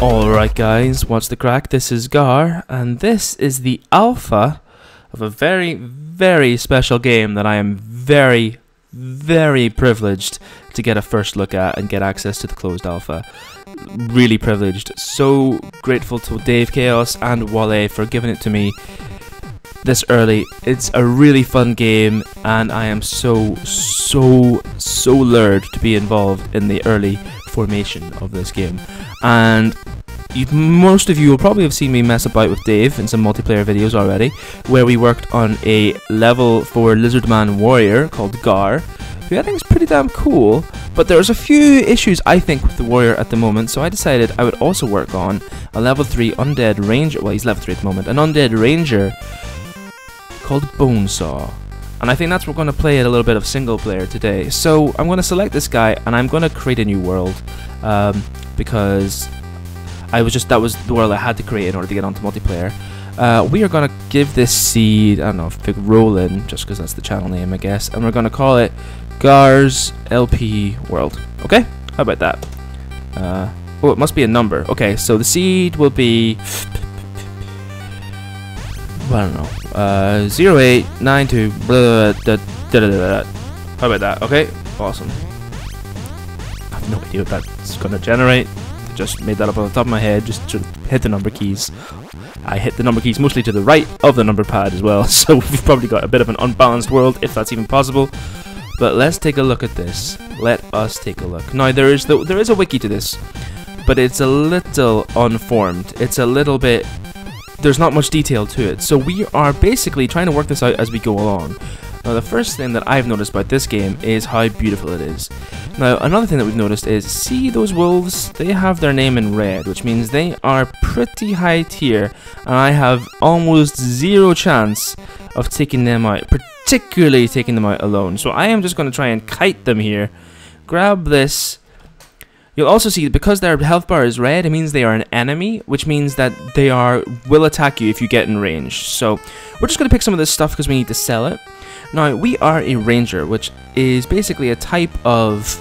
Alright guys, what's the crack? This is Gar, and this is the alpha of a very, very special game that I am very, very privileged to get a first look at and get access to the closed alpha. Really privileged. So grateful to Dave Chaos and Wollay for giving it to me this early. It's a really fun game, and I am so, so, so lured to be involved in the early formation of this game. And you, most of you will probably have seen me mess about with Dave in some multiplayer videos already, where we worked on a level for Lizardman Warrior called Gar, who I think is pretty damn cool. But there's a few issues I think with the Warrior at the moment, so I decided I would also work on a level 3 Undead Ranger. Well, he's level 3 at the moment, an Undead Ranger called Bonesaw. And I think that's what we're going to play a little bit of single player today. So I'm going to select this guy and I'm going to create a new world um, because I was just that was the world I had to create in order to get onto multiplayer. Uh, we are going to give this seed, I don't know, Big Rollin, just because that's the channel name, I guess, and we're going to call it Gars LP World. Okay? How about that? Uh, oh, it must be a number. Okay, so the seed will be. I don't know. Uh, 0892. Blah, da, da, How about that? Okay? Awesome. I have no idea what that's going to generate. Just made that up on the top of my head. Just to hit the number keys. I hit the number keys mostly to the right of the number pad as well. So we've probably got a bit of an unbalanced world, if that's even possible. But let's take a look at this. Let us take a look. Now there is the, there is a wiki to this, but it's a little unformed. It's a little bit there's not much detail to it. So we are basically trying to work this out as we go along. Now the first thing that I've noticed about this game is how beautiful it is. Now another thing that we've noticed is, see those wolves? They have their name in red, which means they are pretty high tier, and I have almost zero chance of taking them out, particularly taking them out alone. So I am just going to try and kite them here, grab this, You'll also see that because their health bar is red, it means they are an enemy, which means that they are will attack you if you get in range. So we're just going to pick some of this stuff because we need to sell it. Now, we are a ranger, which is basically a type of,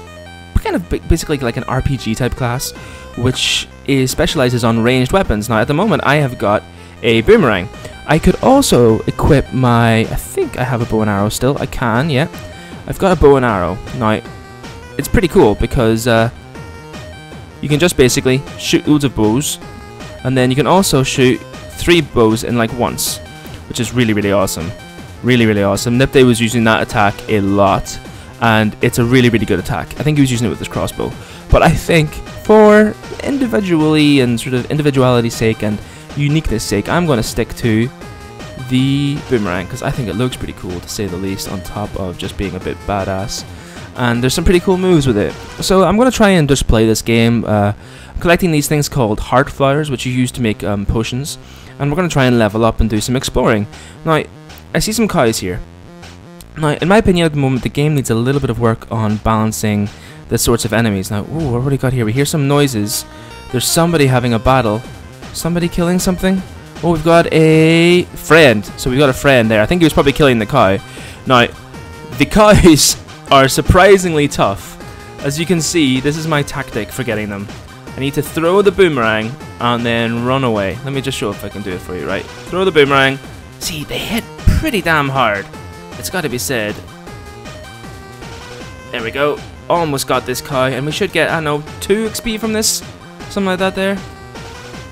kind of basically like an RPG type class, which is specializes on ranged weapons. Now, at the moment, I have got a boomerang. I could also equip my, I think I have a bow and arrow still. I can, yeah. I've got a bow and arrow. Now, it's pretty cool because uh, you can just basically shoot loads of bows, and then you can also shoot three bows in like once, which is really really awesome. Really really awesome. Nipday was using that attack a lot, and it's a really really good attack. I think he was using it with his crossbow, but I think for individually and sort of individuality's sake and uniqueness sake, I'm going to stick to the boomerang because I think it looks pretty cool to say the least on top of just being a bit badass and there's some pretty cool moves with it. So I'm going to try and just play this game, uh, collecting these things called heart flowers, which you use to make um, potions, and we're going to try and level up and do some exploring. Now, I see some cows here. Now, in my opinion at the moment, the game needs a little bit of work on balancing the sorts of enemies. Now, ooh, what have we got here? We hear some noises. There's somebody having a battle. Somebody killing something? Oh, we've got a friend. So we've got a friend there. I think he was probably killing the cow. Now, the cows are surprisingly tough. As you can see, this is my tactic for getting them. I need to throw the boomerang and then run away. Let me just show if I can do it for you, right? Throw the boomerang. See, they hit pretty damn hard. It's got to be said. There we go. Almost got this cow, and we should get, I know, 2 XP from this? Something like that there.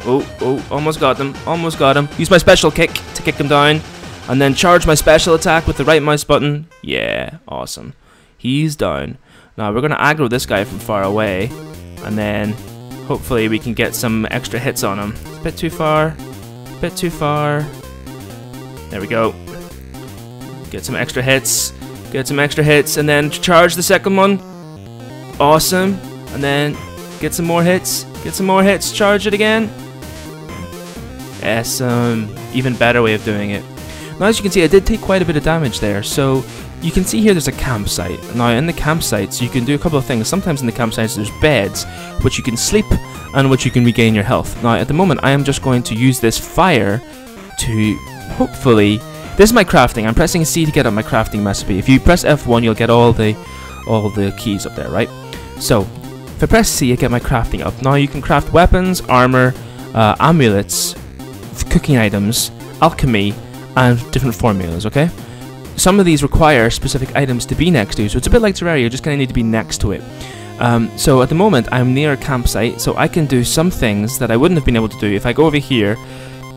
Oh, oh, almost got them. Almost got him. Use my special kick to kick them down. And then charge my special attack with the right mouse button. Yeah, awesome. He's down. Now we're going to aggro this guy from far away. And then hopefully we can get some extra hits on him. It's a bit too far. A bit too far. There we go. Get some extra hits. Get some extra hits. And then charge the second one. Awesome. And then get some more hits. Get some more hits. Charge it again. Awesome. Even better way of doing it. Now as you can see I did take quite a bit of damage there. So you can see here there's a campsite. Now in the campsites you can do a couple of things. Sometimes in the campsites there's beds which you can sleep and which you can regain your health. Now at the moment I am just going to use this fire to hopefully this is my crafting. I'm pressing C to get up my crafting recipe. If you press F1, you'll get all the all the keys up there, right? So, if I press C, I get my crafting up. Now you can craft weapons, armor, uh, amulets, cooking items, alchemy, and different formulas, okay? Some of these require specific items to be next to, so it's a bit like Terraria, you just kind of need to be next to it. Um, so at the moment, I'm near a campsite, so I can do some things that I wouldn't have been able to do. If I go over here,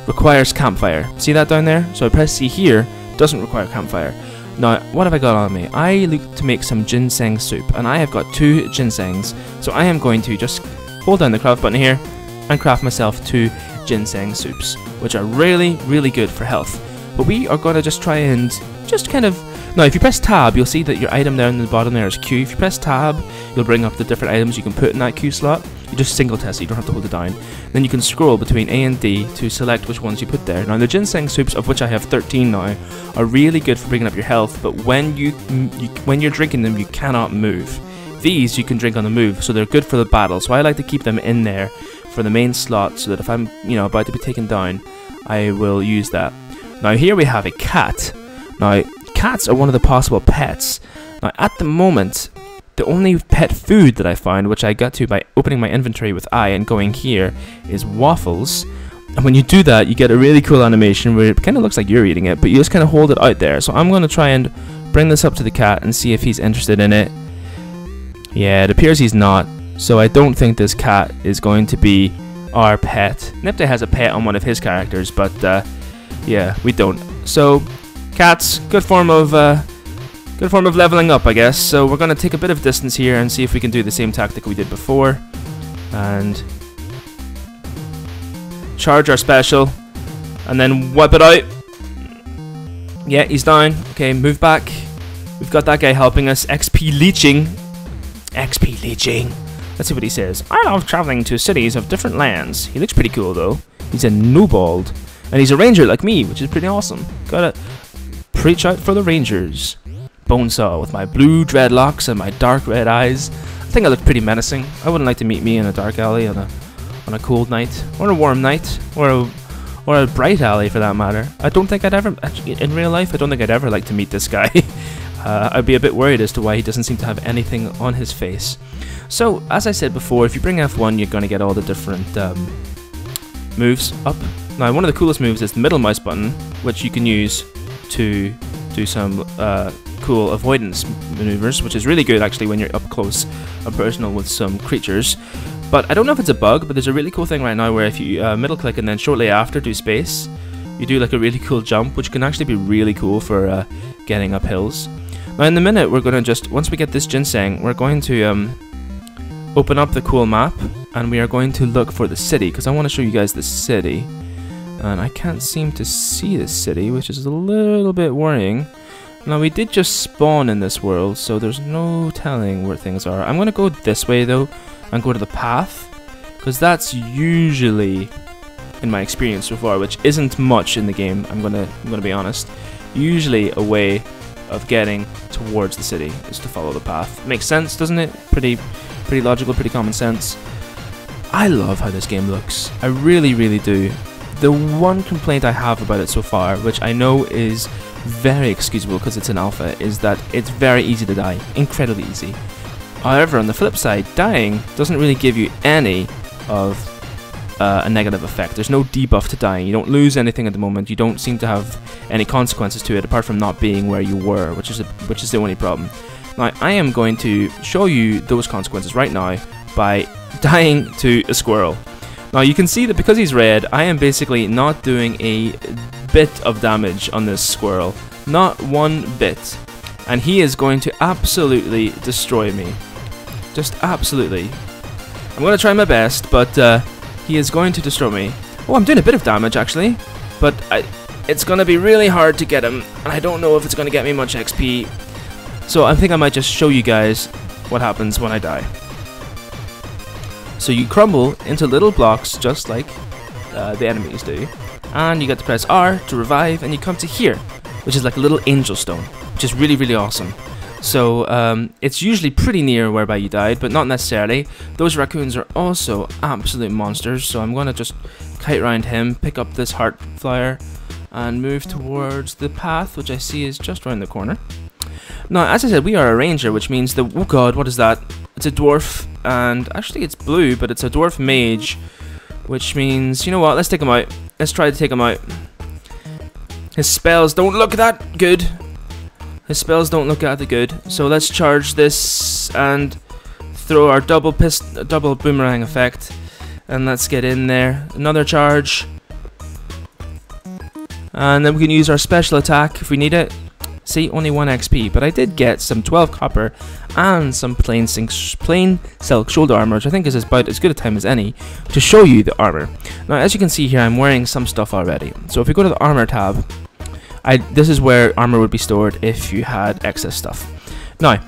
requires campfire. See that down there? So I press C here, doesn't require campfire. Now, what have I got on me? I look to make some ginseng soup, and I have got two ginsengs, so I am going to just hold down the craft button here and craft myself two ginseng soups, which are really, really good for health. But we are going to just try and just kind of now, if you press tab, you'll see that your item down in the bottom there is Q. If you press tab, you'll bring up the different items you can put in that Q slot. You just single test it, you don't have to hold it down. Then you can scroll between A and D to select which ones you put there. Now, the ginseng soups, of which I have 13 now, are really good for bringing up your health, but when you, you when you're drinking them, you cannot move. These you can drink on the move, so they're good for the battle. So I like to keep them in there for the main slot, so that if I'm, you know, about to be taken down, I will use that. Now here we have a cat. Now cats are one of the possible pets. Now, at the moment, the only pet food that I find, which I got to by opening my inventory with I and going here, is waffles. And when you do that, you get a really cool animation where it kind of looks like you're eating it, but you just kind of hold it out there. So I'm going to try and bring this up to the cat and see if he's interested in it. Yeah, it appears he's not. So I don't think this cat is going to be our pet. Nipte has a pet on one of his characters, but uh, yeah, we don't. So Cats, good form of uh, good form of leveling up, I guess. So we're gonna take a bit of distance here and see if we can do the same tactic we did before, and charge our special, and then wipe it out. Yeah, he's down. Okay, move back. We've got that guy helping us. XP leeching. XP leeching. Let's see what he says. I love traveling to cities of different lands. He looks pretty cool though. He's a nobald. And he's a ranger like me, which is pretty awesome. Got a preach out for the Rangers. Bonesaw with my blue dreadlocks and my dark red eyes. I think I look pretty menacing. I wouldn't like to meet me in a dark alley on a on a cold night or a warm night or a or a bright alley for that matter. I don't think I'd ever actually in real life. I don't think I'd ever like to meet this guy. uh, I'd be a bit worried as to why he doesn't seem to have anything on his face. So as I said before, if you bring F1, you're going to get all the different um, moves up. Now, one of the coolest moves is the middle mouse button, which you can use to do some uh, cool avoidance maneuvers, which is really good actually when you're up close and personal with some creatures. But I don't know if it's a bug, but there's a really cool thing right now where if you uh, middle click and then shortly after do space, you do like a really cool jump, which can actually be really cool for uh, getting up hills. Now in the minute, we're going to just, once we get this ginseng, we're going to um, open up the cool map and we are going to look for the city, because I want to show you guys the city and I can't seem to see this city, which is a little bit worrying. Now, we did just spawn in this world, so there's no telling where things are. I'm going to go this way, though, and go to the path, because that's usually, in my experience so far, which isn't much in the game, I'm going to I'm gonna be honest, usually a way of getting towards the city is to follow the path. Makes sense, doesn't it? Pretty, pretty logical, pretty common sense. I love how this game looks. I really, really do. The one complaint I have about it so far, which I know is very excusable because it's an alpha, is that it's very easy to die. Incredibly easy. However, on the flip side, dying doesn't really give you any of uh, a negative effect. There's no debuff to dying. You don't lose anything at the moment. You don't seem to have any consequences to it apart from not being where you were, which is a, which is the only problem. Now, I am going to show you those consequences right now by dying to a squirrel. Now you can see that because he's red, I am basically not doing a bit of damage on this squirrel. Not one bit. And he is going to absolutely destroy me. Just absolutely. I'm going to try my best, but uh, he is going to destroy me. Oh, I'm doing a bit of damage actually. But I, it's going to be really hard to get him. And I don't know if it's going to get me much XP. So I think I might just show you guys what happens when I die. So you crumble into little blocks just like uh, the enemies do. And you get to press R to revive, and you come to here, which is like a little angel stone, which is really, really awesome. So um, it's usually pretty near whereby you died, but not necessarily. Those raccoons are also absolute monsters, so I'm going to just kite around him, pick up this heart flower, and move towards the path, which I see is just around the corner. Now, as I said, we are a ranger, which means the... Oh god, what is that? It's a dwarf, and actually it's blue, but it's a dwarf mage, which means... You know what, let's take him out. Let's try to take him out. His spells don't look that good. His spells don't look that good. So let's charge this and throw our double pist double boomerang effect. And let's get in there. Another charge. And then we can use our special attack if we need it. See, only 1 XP, but I did get some 12 copper and some plain, plain silk shoulder armor, which I think is about as good a time as any, to show you the armor. Now, as you can see here, I'm wearing some stuff already. So if we go to the armor tab, I, this is where armor would be stored if you had excess stuff. Now,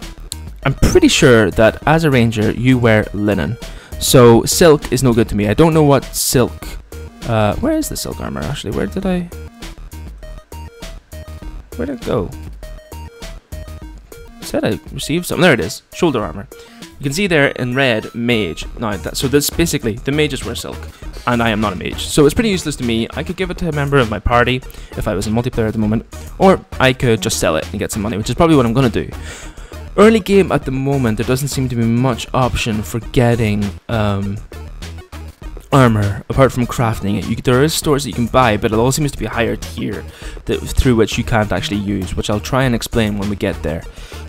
I'm pretty sure that as a ranger, you wear linen. So silk is no good to me. I don't know what silk... Uh, where is the silk armor, actually? Where did I... Where'd it go? Said I received some. There it is. Shoulder armor. You can see there in red, mage. Now, that, so this basically, the mages wear silk, and I am not a mage. So it's pretty useless to me. I could give it to a member of my party if I was in multiplayer at the moment, or I could just sell it and get some money, which is probably what I'm going to do. Early game at the moment, there doesn't seem to be much option for getting um, armor apart from crafting it. You, there is stores that you can buy, but it all seems to be higher tier that, through which you can't actually use, which I'll try and explain when we get there.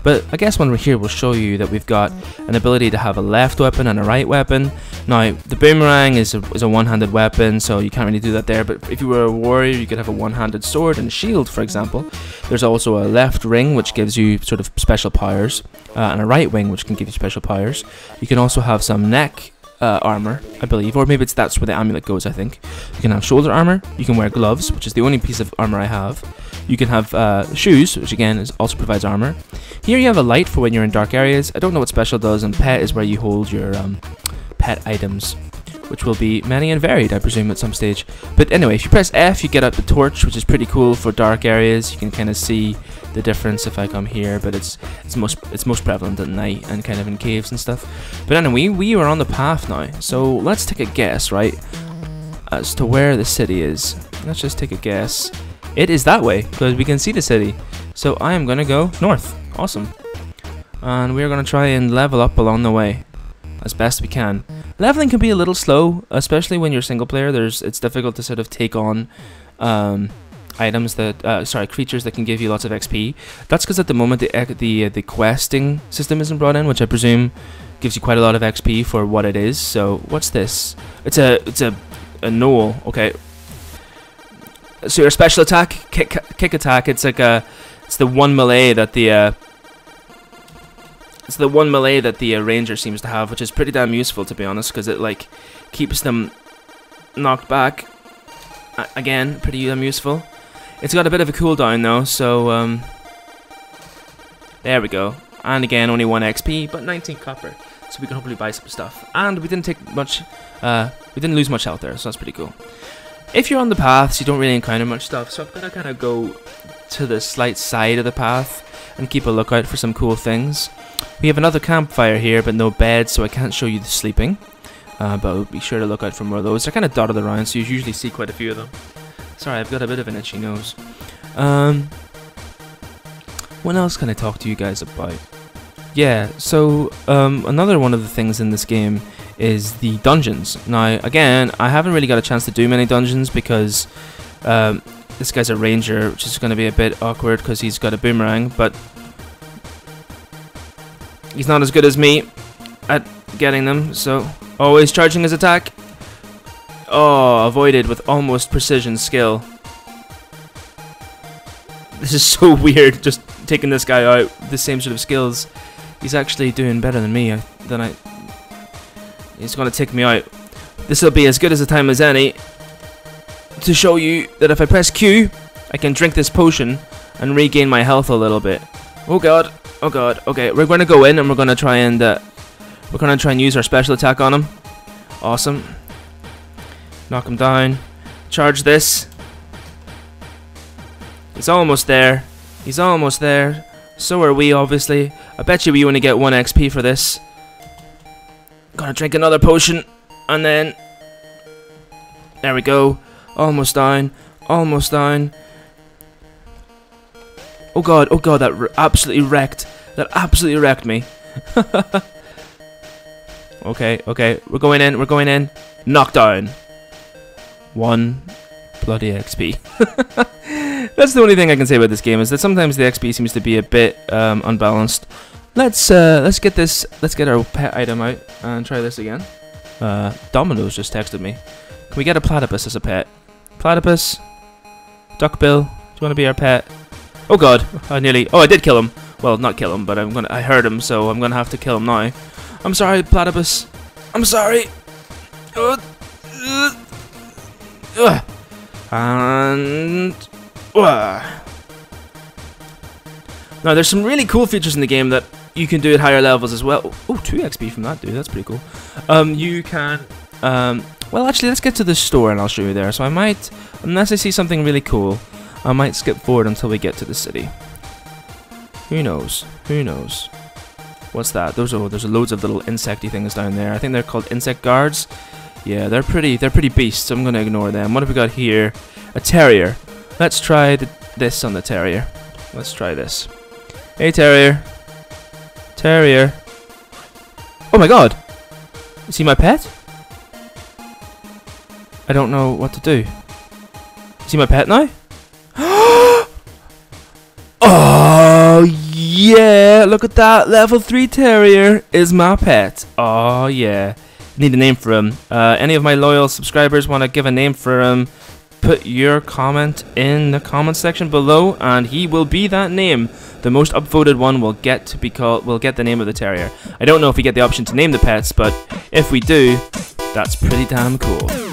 But I guess when we're here, we'll show you that we've got an ability to have a left weapon and a right weapon. Now, the boomerang is a, is a one-handed weapon, so you can't really do that there. But if you were a warrior, you could have a one-handed sword and shield, for example. There's also a left ring, which gives you sort of special powers, uh, and a right wing, which can give you special powers. You can also have some neck uh, armor, I believe, or maybe it's that's where the amulet goes. I think you can have shoulder armor. You can wear gloves, which is the only piece of armor I have. You can have uh, shoes, which again is also provides armor. Here you have a light for when you're in dark areas. I don't know what special does, and pet is where you hold your um, pet items which will be many and varied, I presume, at some stage. But anyway, if you press F, you get out the torch, which is pretty cool for dark areas. You can kind of see the difference if I come here, but it's it's most it's most prevalent at night and kind of in caves and stuff. But anyway, we are on the path now, so let's take a guess, right, as to where the city is. Let's just take a guess. It is that way because we can see the city. So I am gonna go north. Awesome. And we're gonna try and level up along the way as best we can. Leveling can be a little slow, especially when you're single player. There's it's difficult to sort of take on um, items that uh, sorry creatures that can give you lots of XP. That's because at the moment the the uh, the questing system isn't brought in, which I presume gives you quite a lot of XP for what it is. So what's this? It's a it's a a gnoll. Okay. So your special attack, kick kick attack. It's like a it's the one melee that the uh, it's the one melee that the uh, ranger seems to have, which is pretty damn useful to be honest, because it like keeps them knocked back. Uh, again, pretty damn useful. It's got a bit of a cooldown though, so um, there we go. And again, only one XP, but 19 copper, so we can hopefully buy some stuff. And we didn't take much, uh, we didn't lose much health there, so that's pretty cool. If you're on the paths, you don't really encounter much stuff, so I'm gonna kind of go to the slight side of the path and keep a lookout for some cool things. We have another campfire here, but no bed, so I can't show you the sleeping. Uh, but be sure to look out for more of those. They're kind of dotted around, so you usually see quite a few of them. Sorry, I've got a bit of an itchy nose. Um, what else can I talk to you guys about? Yeah, so um, another one of the things in this game is the dungeons. Now, again, I haven't really got a chance to do many dungeons because um, this guy's a ranger, which is going to be a bit awkward because he's got a boomerang, but He's not as good as me at getting them, so always charging his attack. Oh, avoided with almost precision skill. This is so weird, just taking this guy out, the same sort of skills. He's actually doing better than me, than I... He's gonna take me out. This will be as good as a time as any to show you that if I press Q, I can drink this potion and regain my health a little bit. Oh god. Oh god. Okay, we're gonna go in and we're gonna try and uh, we're gonna try and use our special attack on him. Awesome. Knock him down. Charge this. He's almost there. He's almost there. So are we, obviously. I bet you we only get 1 XP for this. Gonna drink another potion. And then... There we go. Almost down. Almost down. Oh god, oh god, that absolutely wrecked. That absolutely wrecked me. okay, okay, we're going in, we're going in. Knockdown. One bloody XP. That's the only thing I can say about this game is that sometimes the XP seems to be a bit um, unbalanced. Let's uh, let's get this. Let's get our pet item out and try this again. Uh, Domino's just texted me. Can we get a platypus as a pet? Platypus, duckbill. Do you want to be our pet? Oh God! I nearly. Oh, I did kill him. Well, not kill him, but I'm gonna. I heard him, so I'm gonna have to kill him now. I'm sorry, platypus. I'm sorry. Uh, uh, uh. And. Now, there's some really cool features in the game that you can do at higher levels as well. Oh, 2 XP from that dude, that's pretty cool. Um, you can, um, well actually let's get to the store and I'll show you there. So I might, unless I see something really cool, I might skip forward until we get to the city. Who knows, who knows. What's that? Those are, there's loads of little insecty things down there. I think they're called insect guards. Yeah, they're pretty, they're pretty beasts, so I'm gonna ignore them. What have we got here? A terrier. Let's try the, this on the terrier. Let's try this. Hey terrier. Terrier. Oh my god! Is he my pet? I don't know what to do. Is he my pet now? yeah! Look at that! Level 3 Terrier is my pet. Oh yeah. Need a name for him. Uh, any of my loyal subscribers want to give a name for him? Put your comment in the comment section below and he will be that name. The most upvoted one will get to be called will get the name of the terrier. I don't know if we get the option to name the pets, but if we do, that's pretty damn cool.